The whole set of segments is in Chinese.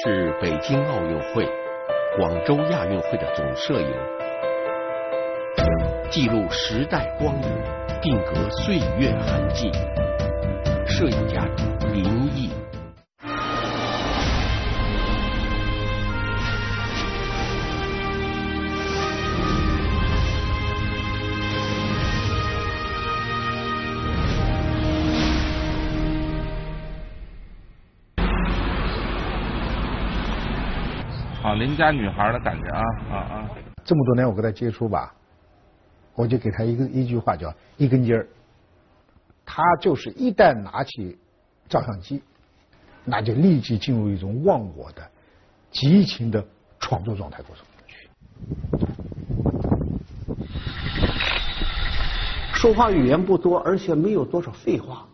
是北京奥运会、广州亚运会的总摄影，记录时代光影，定格岁月痕迹。摄影家林毅。好邻家女孩的感觉啊啊啊！这么多年我跟她接触吧，我就给她一个一句话叫一根筋儿。他就是一旦拿起照相机，那就立即进入一种忘我的、激情的创作状态过程去。说话语言不多，而且没有多少废话。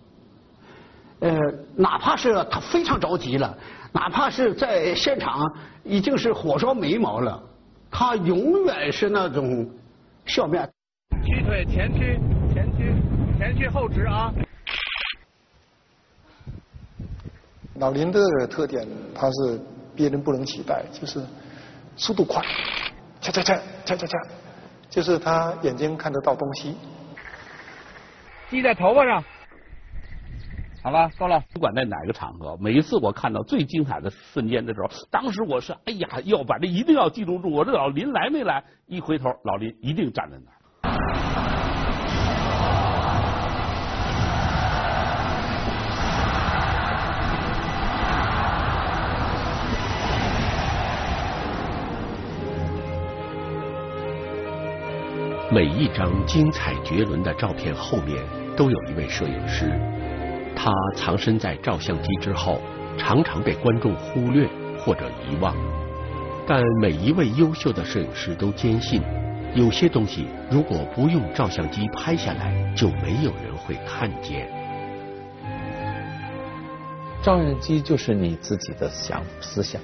呃，哪怕是他非常着急了，哪怕是在现场已经是火烧眉毛了，他永远是那种笑面。屈腿前屈，前屈。前屈后直啊！老林的特点，他是别人不能取代，就是速度快，恰恰恰恰恰恰，就是他眼睛看得到东西。系在头发上。好了，够了。不管在哪个场合，每一次我看到最精彩的瞬间的时候，当时我是哎呀，要把这一定要记录住。我这老林来没来？一回头，老林一定站在那儿。每一张精彩绝伦的照片后面，都有一位摄影师。他藏身在照相机之后，常常被观众忽略或者遗忘。但每一位优秀的摄影师都坚信，有些东西如果不用照相机拍下来，就没有人会看见。照相机就是你自己的想思想，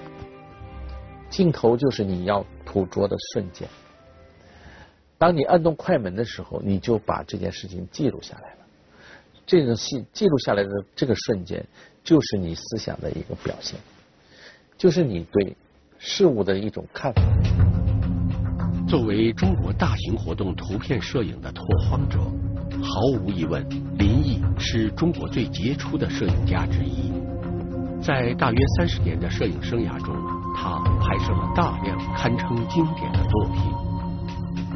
镜头就是你要捕捉的瞬间。当你按动快门的时候，你就把这件事情记录下来了。这个记记录下来的这个瞬间，就是你思想的一个表现，就是你对事物的一种看法。作为中国大型活动图片摄影的拓荒者，毫无疑问，林毅是中国最杰出的摄影家之一。在大约三十年的摄影生涯中，他拍摄了大量堪称经典的作品。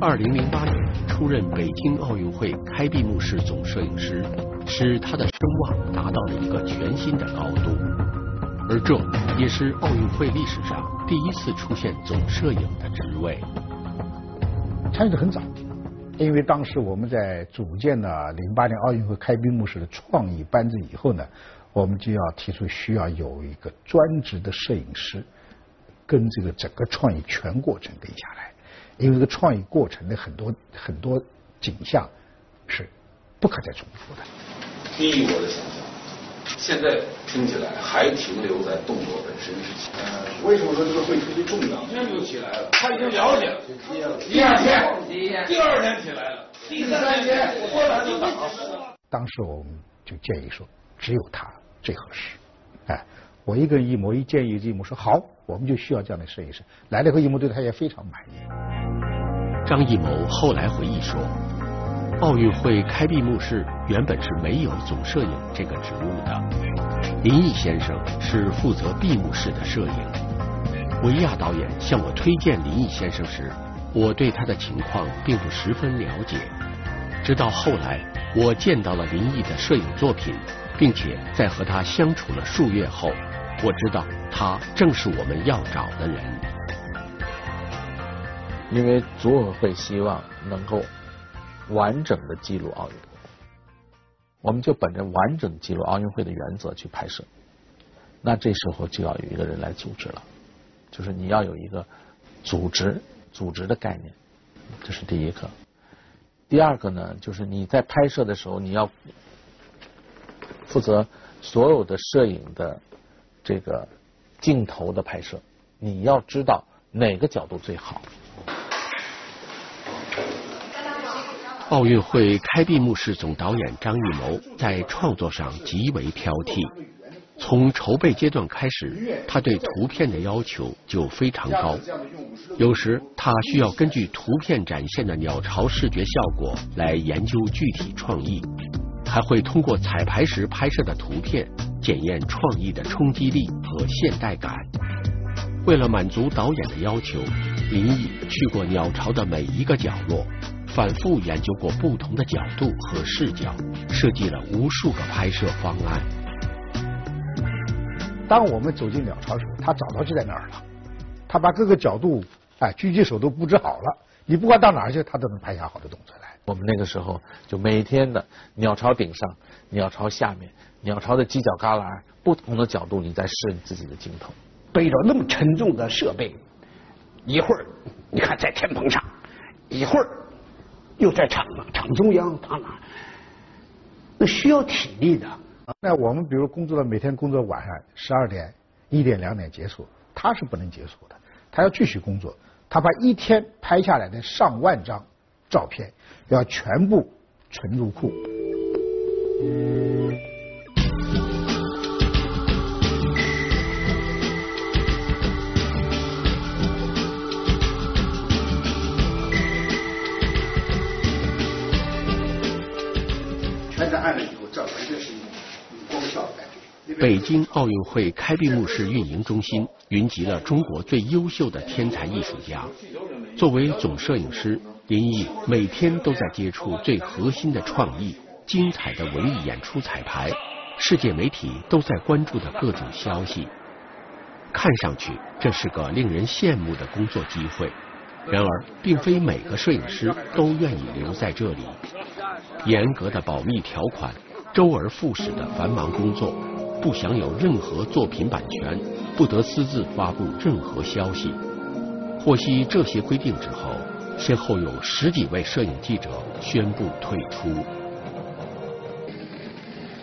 二零零八年出任北京奥运会开闭幕式总摄影师，使他的声望达到了一个全新的高度。而这也是奥运会历史上第一次出现总摄影的职位。参与的很早，因为当时我们在组建了零八年奥运会开闭幕式的创意班子以后呢，我们就要提出需要有一个专职的摄影师，跟这个整个创意全过程跟下来。因为这个创意过程的很多很多景象是不可再重复的。低于我的想象，现在听起来还停留在动作本身之前。为什么说这个会特别重要？一天就起来了，他已经了解了。第二天，第二天起来了，第三天过来就打。当时我们就建议说，只有他最合适。哎，我一个人一模一建议一模说好，我们就需要这样的摄影师。来了以后，一模对他也非常满意。张艺谋后来回忆说，奥运会开闭幕式原本是没有总摄影这个职务的。林毅先生是负责闭幕式的摄影。维亚导演向我推荐林毅先生时，我对他的情况并不十分了解。直到后来，我见到了林毅的摄影作品，并且在和他相处了数月后，我知道他正是我们要找的人。因为组委会希望能够完整的记录奥运，我们就本着完整记录奥运会的原则去拍摄。那这时候就要有一个人来组织了，就是你要有一个组织组织的概念，这是第一个。第二个呢，就是你在拍摄的时候，你要负责所有的摄影的这个镜头的拍摄，你要知道哪个角度最好。奥运会开闭幕式总导演张艺谋在创作上极为挑剔，从筹备阶段开始，他对图片的要求就非常高。有时他需要根据图片展现的鸟巢视觉效果来研究具体创意，还会通过彩排时拍摄的图片检验创意的冲击力和现代感。为了满足导演的要求，林毅去过鸟巢的每一个角落，反复研究过不同的角度和视角，设计了无数个拍摄方案。当我们走进鸟巢时，他早早就在那儿了。他把各个角度，哎，狙击手都布置好了。你不管到哪儿去，他都能拍下好的动作来。我们那个时候就每天的鸟巢顶上、鸟巢下面、鸟巢的犄角旮旯，不同的角度，你在试你自己的镜头。背着那么沉重的设备，一会儿你看在天棚上，一会儿又在场场中央，打哪？那需要体力的。那我们比如工作了，每天工作晚上十二点、一点、两点结束，他是不能结束的，他要继续工作。他把一天拍下来的上万张照片要全部存入库。北京奥运会开闭幕式运营中心云集了中国最优秀的天才艺术家。作为总摄影师，林毅每天都在接触最核心的创意、精彩的文艺演出彩排、世界媒体都在关注的各种消息。看上去这是个令人羡慕的工作机会，然而并非每个摄影师都愿意留在这里。严格的保密条款，周而复始的繁忙工作，不享有任何作品版权，不得私自发布任何消息。获悉这些规定之后，先后有十几位摄影记者宣布退出。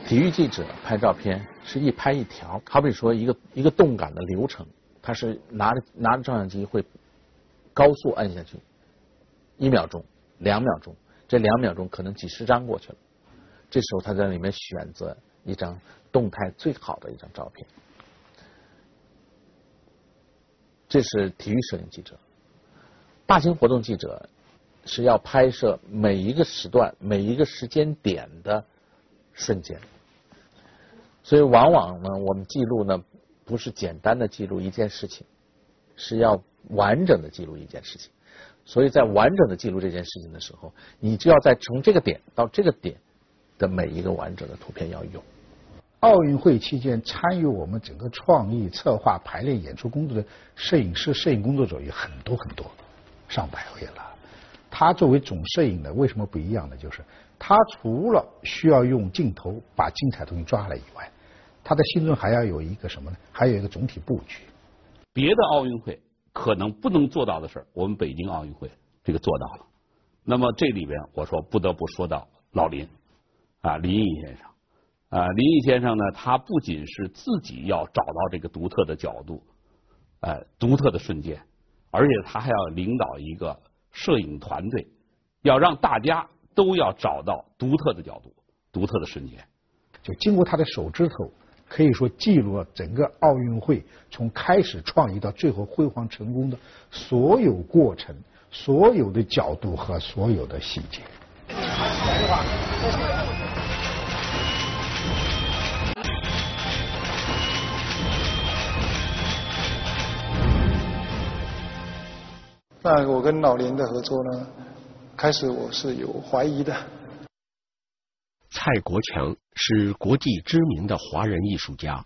体育记者拍照片是一拍一条，好比说一个一个动感的流程，他是拿着拿着照相机会高速按下去，一秒钟、两秒钟。这两秒钟可能几十张过去了，这时候他在里面选择一张动态最好的一张照片。这是体育摄影记者，大型活动记者是要拍摄每一个时段、每一个时间点的瞬间，所以往往呢，我们记录呢不是简单的记录一件事情，是要完整的记录一件事情。所以在完整的记录这件事情的时候，你就要在从这个点到这个点的每一个完整的图片要有。奥运会期间参与我们整个创意策划、排练、演出工作的摄影师、摄影工作者有很多很多，上百位了。他作为总摄影的，为什么不一样呢？就是他除了需要用镜头把精彩东西抓来以外，他的心中还要有一个什么呢？还有一个总体布局。别的奥运会。可能不能做到的事儿，我们北京奥运会这个做到了。那么这里边，我说不得不说到老林啊，林毅先生啊，林毅先生呢，他不仅是自己要找到这个独特的角度，呃，独特的瞬间，而且他还要领导一个摄影团队，要让大家都要找到独特的角度、独特的瞬间。就经过他的手指头。可以说记录了整个奥运会从开始创意到最后辉煌成功的所有过程、所有的角度和所有的细节。那我跟老林的合作呢，开始我是有怀疑的。蔡国强是国际知名的华人艺术家。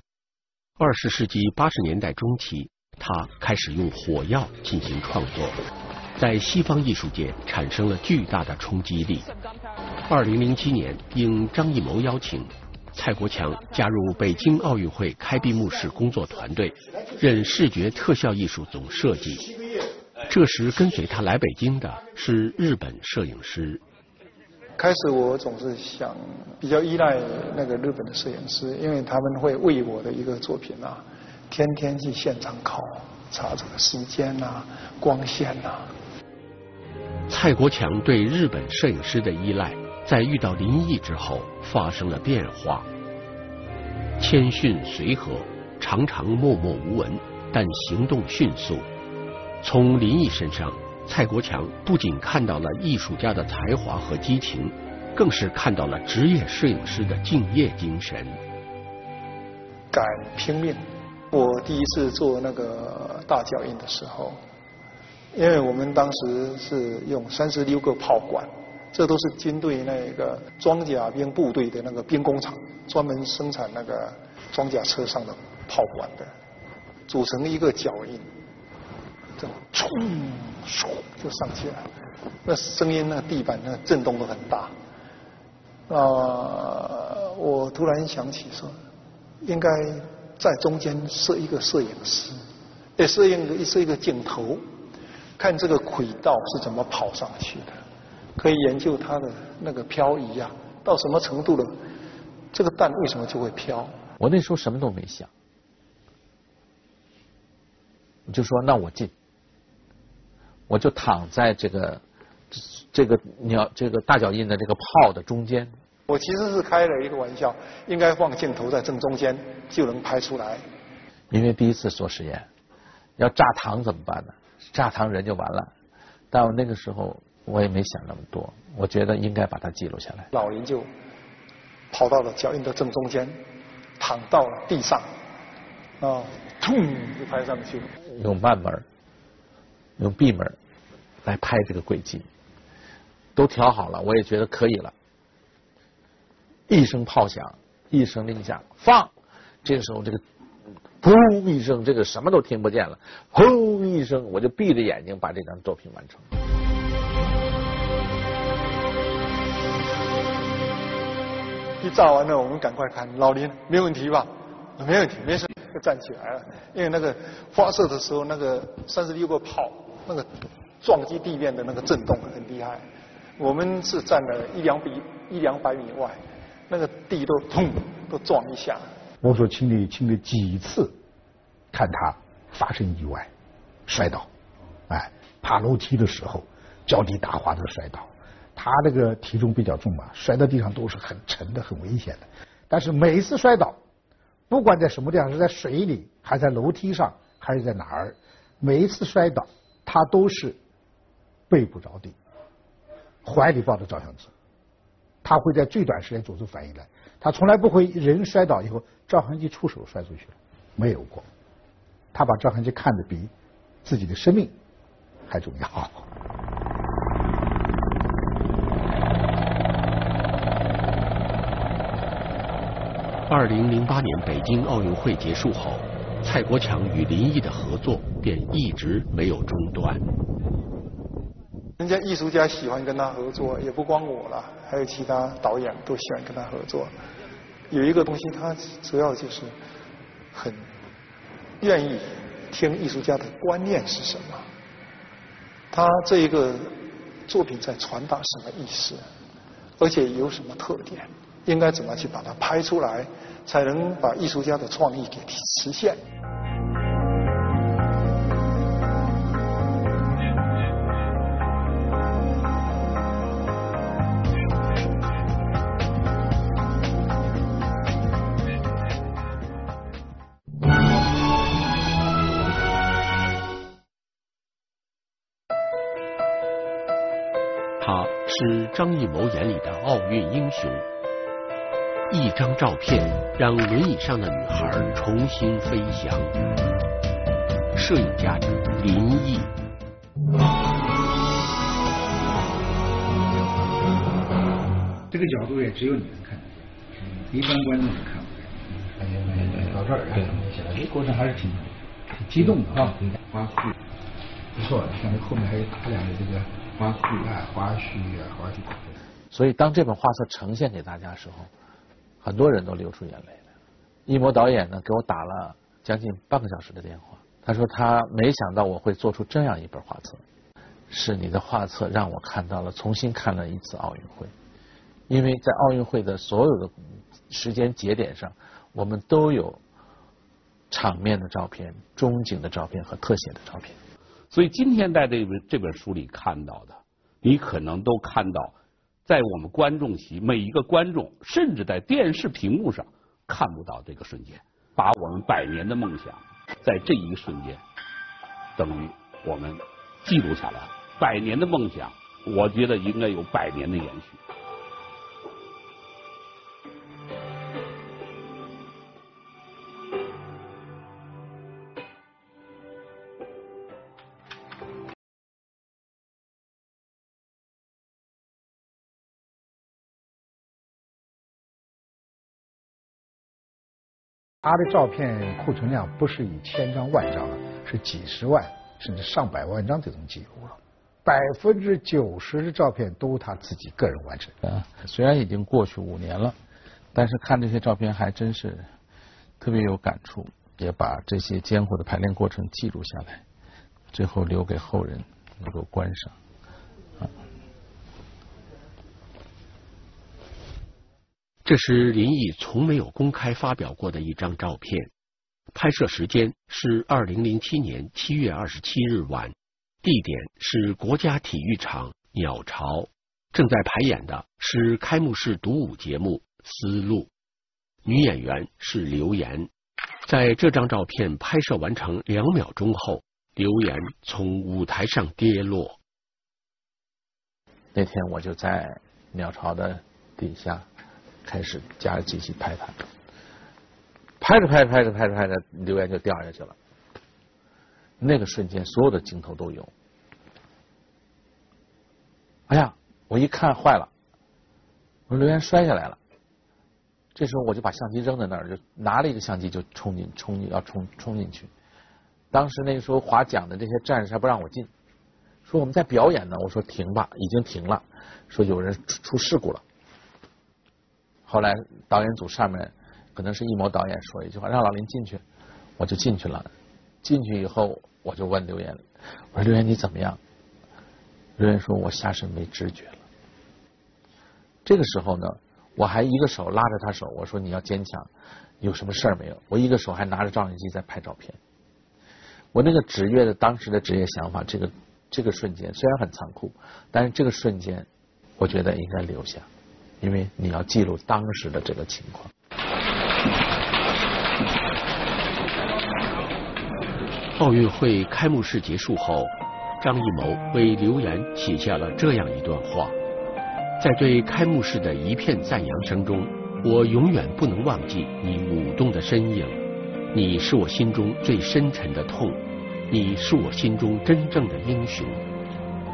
二十世纪八十年代中期，他开始用火药进行创作，在西方艺术界产生了巨大的冲击力。二零零七年，应张艺谋邀请，蔡国强加入北京奥运会开闭幕式工作团队，任视觉特效艺术总设计。这时，跟随他来北京的是日本摄影师。开始我总是想比较依赖那个日本的摄影师，因为他们会为我的一个作品啊，天天去现场考察这个时间呐、光线呐。蔡国强对日本摄影师的依赖，在遇到林毅之后发生了变化。谦逊随和，常常默默无闻，但行动迅速。从林毅身上，蔡国强不仅看到了艺术家的才华和激情，更是看到了职业摄影师的敬业精神。敢拼命！我第一次做那个大脚印的时候，因为我们当时是用三十六个炮管。这都是军队那个装甲兵部队的那个兵工厂，专门生产那个装甲车上的炮管的，组成一个脚印，这冲唰就上去了，那声音那地板那震动都很大。啊，我突然想起说，应该在中间设一个摄影师，也设一个设一个镜头，看这个轨道是怎么跑上去的。可以研究它的那个漂移啊，到什么程度了？这个蛋为什么就会飘？我那时候什么都没想，你就说那我进，我就躺在这个这个鸟这个大脚印的这个炮的中间。我其实是开了一个玩笑，应该放镜头在正中间就能拍出来。因为第一次做实验，要炸膛怎么办呢？炸膛人就完了。但我那个时候。我也没想那么多，我觉得应该把它记录下来。老林就跑到了脚印的正中间，躺到了地上，啊，砰就拍上去了。用慢门，用闭门来拍这个轨迹，都调好了，我也觉得可以了。一声炮响，一声令下，放。这个时候，这个砰一声，这个什么都听不见了。轰一声，我就闭着眼睛把这张作品完成。一炸完了，我们赶快看老林，没问题吧？没问题，没事，就站起来了。因为那个发射的时候，那个三十六个炮，那个撞击地面的那个震动很厉害。我们是站了一两米一两百米外，那个地都砰都撞一下。我所亲历亲历几次看他发生意外摔倒，哎，爬楼梯的时候脚底打滑的摔倒。他那个体重比较重嘛，摔到地上都是很沉的、很危险的。但是每一次摔倒，不管在什么地方，是在水里，还在楼梯上，还是在哪儿，每一次摔倒，他都是背不着地，怀里抱着照相机。他会在最短时间做出反应来，他从来不会人摔倒以后，照相机出手摔出去了，没有过。他把照相机看得比自己的生命还重要。二零零八年北京奥运会结束后，蔡国强与林毅的合作便一直没有中断。人家艺术家喜欢跟他合作，也不光我了，还有其他导演都喜欢跟他合作。有一个东西，他主要就是很愿意听艺术家的观念是什么，他这一个作品在传达什么意思，而且有什么特点。应该怎么去把它拍出来，才能把艺术家的创意给实现？张艺谋眼里的奥运英雄。一张照片让轮椅上的女孩重新飞翔。摄影家林毅。这个角度也只有你能看得见，一般观众是看不见。到这儿，哎，过程还是挺挺激动的啊！花絮不错，你看这后面还有大量的这个花絮啊、花絮啊、花絮。所以，当这本画册呈现给大家的时候。很多人都流出眼泪来。一模导演呢，给我打了将近半个小时的电话。他说他没想到我会做出这样一本画册，是你的画册让我看到了，重新看了一次奥运会。因为在奥运会的所有的时间节点上，我们都有场面的照片、中景的照片和特写的照片。所以今天在这本这本书里看到的，你可能都看到。在我们观众席，每一个观众，甚至在电视屏幕上，看不到这个瞬间，把我们百年的梦想在这一瞬间，等于我们记录下来，百年的梦想，我觉得应该有百年的延续。他的照片库存量不是以千张万张了，是几十万甚至上百万张这种记录了。百分之九十的照片都他自己个人完成。啊，虽然已经过去五年了，但是看这些照片还真是特别有感触，也把这些艰苦的排练过程记录下来，最后留给后人能够观赏。这是林毅从没有公开发表过的一张照片，拍摄时间是二零零七年七月二十七日晚，地点是国家体育场鸟巢，正在排演的是开幕式独舞节目《丝路》，女演员是刘岩。在这张照片拍摄完成两秒钟后，刘岩从舞台上跌落。那天我就在鸟巢的底下。开始加机器拍他，拍着拍着拍着拍着拍着，刘岩就掉下去了。那个瞬间，所有的镜头都有。哎呀，我一看坏了，我说刘岩摔下来了。这时候我就把相机扔在那儿，就拿了一个相机就冲进冲进要冲冲进去。当时那个时候划桨的这些战士还不让我进，说我们在表演呢。我说停吧，已经停了。说有人出出事故了。后来导演组上面可能是一谋导演说一句话，让老林进去，我就进去了。进去以后，我就问刘岩，我说刘岩你怎么样？刘岩说我下身没知觉了。这个时候呢，我还一个手拉着他手，我说你要坚强，有什么事儿没有？我一个手还拿着照相机在拍照片。我那个职业的当时的职业想法，这个这个瞬间虽然很残酷，但是这个瞬间，我觉得应该留下。因为你要记录当时的这个情况。奥运会开幕式结束后，张艺谋为刘岩写下了这样一段话：在对开幕式的一片赞扬声中，我永远不能忘记你舞动的身影。你是我心中最深沉的痛，你是我心中真正的英雄。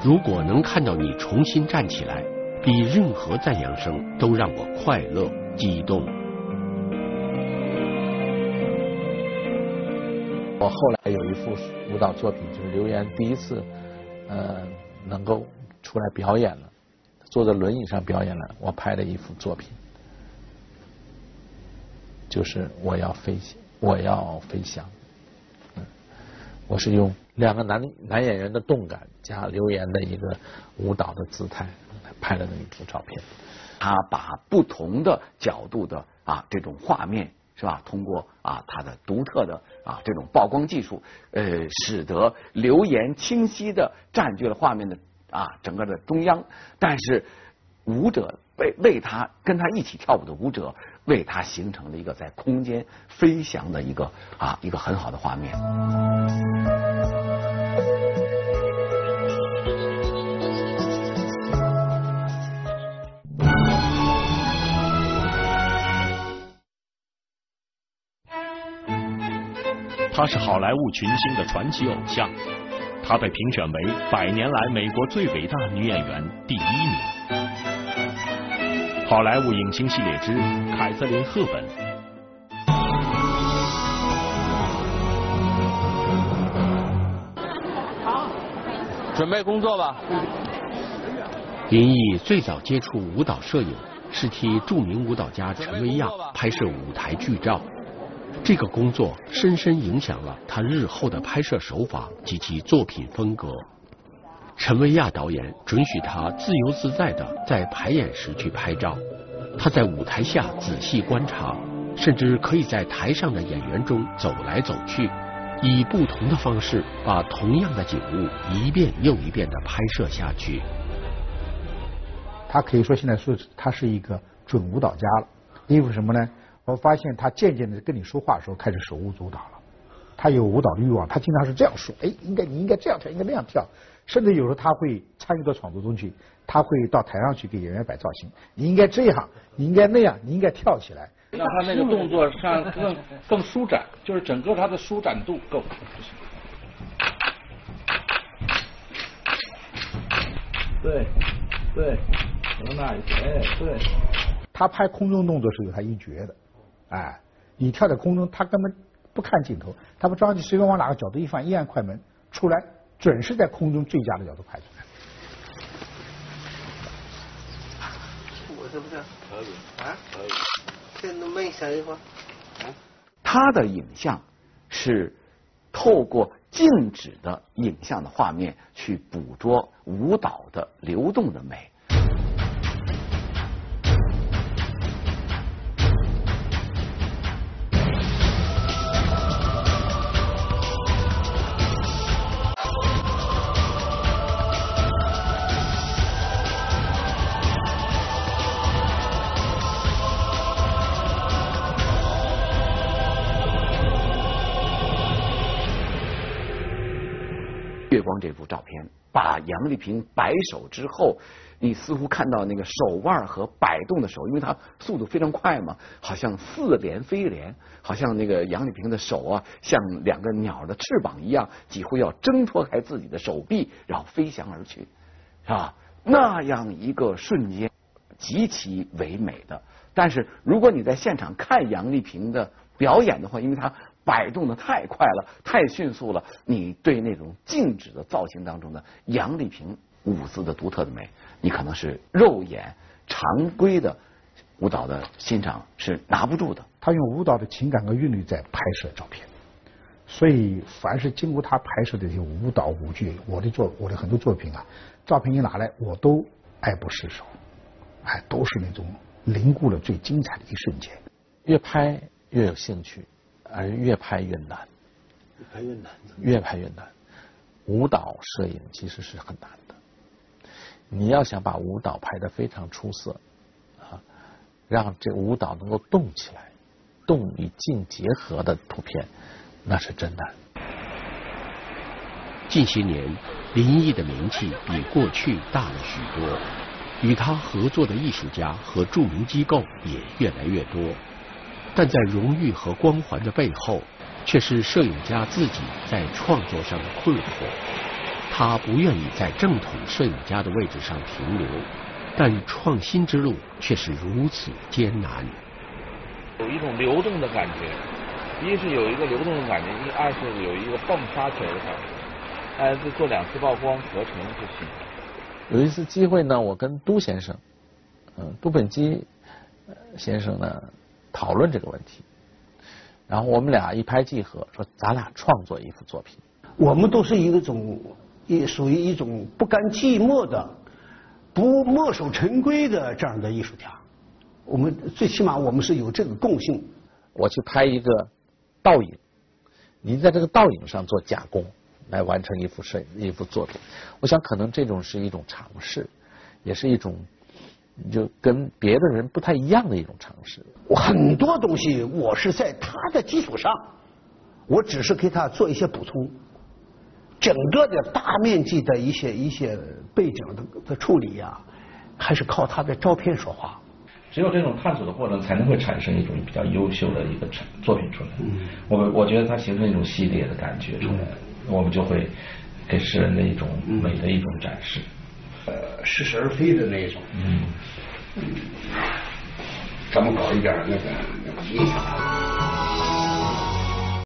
如果能看到你重新站起来。比任何赞扬声都让我快乐、激动。我后来有一幅舞蹈作品，就是刘岩第一次呃能够出来表演了，坐在轮椅上表演了。我拍的一幅作品，就是我要飞，我要飞翔。我是用两个男男演员的动感加刘岩的一个舞蹈的姿态。拍了那一幅照片，他把不同的角度的啊这种画面是吧？通过啊他的独特的啊这种曝光技术，呃，使得留言清晰的占据了画面的啊整个的中央。但是舞者为为他跟他一起跳舞的舞者，为他形成了一个在空间飞翔的一个啊一个很好的画面。她是好莱坞群星的传奇偶像，她被评选为百年来美国最伟大女演员第一名。好莱坞影星系列之凯瑟琳·赫本。好，准备工作吧。林毅最早接触舞蹈摄影，是替著名舞蹈家陈维亚拍摄舞台剧照。这个工作深深影响了他日后的拍摄手法及其作品风格。陈维亚导演准许他自由自在的在排演时去拍照，他在舞台下仔细观察，甚至可以在台上的演员中走来走去，以不同的方式把同样的景物一遍又一遍的拍摄下去。他可以说现在是他是一个准舞蹈家了，因为什么呢？我发现他渐渐的跟你说话的时候开始手舞足蹈了，他有舞蹈的欲望，他经常是这样说，哎，应该你应该这样跳，应该那样跳，甚至有时候他会参与到创作中去，他会到台上去给演员摆造型，你应该这样，你应该那样，你应该跳起来，让他那个动作上更更舒展，就是整个他的舒展度够。对，对，能那一，哎，对。他拍空中动作是有他一绝的，哎，你跳在空中，他根本不看镜头，他不着急，随便往哪个角度一放，一按快门出来，准是在空中最佳的角度拍出来。我是不是？可以啊，可以。先慢一下一会儿。他的影像是透过静止的影像的画面去捕捉舞蹈的流动的美。光这幅照片，把杨丽萍摆手之后，你似乎看到那个手腕和摆动的手，因为它速度非常快嘛，好像似连非连，好像那个杨丽萍的手啊，像两个鸟的翅膀一样，几乎要挣脱开自己的手臂，然后飞翔而去，是吧？那样一个瞬间，极其唯美的。但是如果你在现场看杨丽萍的表演的话，因为她。摆动的太快了，太迅速了。你对那种静止的造型当中的杨丽萍舞姿的独特的美，你可能是肉眼常规的舞蹈的欣赏是拿不住的。他用舞蹈的情感和韵律在拍摄照片，所以凡是经过他拍摄的这些舞蹈舞剧，我的作我的很多作品啊，照片一拿来我都爱不释手，哎，都是那种凝固了最精彩的一瞬间。越拍越有兴趣。而越拍越难，越拍越难，越拍越难。舞蹈摄影其实是很难的，你要想把舞蹈拍得非常出色啊，让这舞蹈能够动起来，动与静结合的图片，那是真难。近些年，林毅的名气比过去大了许多，与他合作的艺术家和著名机构也越来越多。但在荣誉和光环的背后，却是摄影家自己在创作上的困惑。他不愿意在正统摄影家的位置上停留，但创新之路却是如此艰难。有一种流动的感觉，一是有一个流动的感觉，一二是有一个迸发起来的感觉。哎，这做两次曝光合成就行。有一次机会呢，我跟都先生，嗯，都本基先生呢。讨论这个问题，然后我们俩一拍即合，说咱俩创作一幅作品。我们都是一种一属于一种不甘寂寞的、不墨守成规的这样的艺术家。我们最起码我们是有这个共性。我去拍一个倒影，您在这个倒影上做加工，来完成一幅摄影一幅作品。我想可能这种是一种尝试，也是一种。就跟别的人不太一样的一种尝试。我很多东西我是在他的基础上，我只是给他做一些补充。整个的大面积的一些一些背景的的处理呀，还是靠他的照片说话。只有这种探索的过程，才能会产生一种比较优秀的一个成作品出来。我我觉得它形成一种系列的感觉出来，我们就会给世人的一种美的一种展示。呃，似是而非的那种。嗯。咱们搞一点那个印象。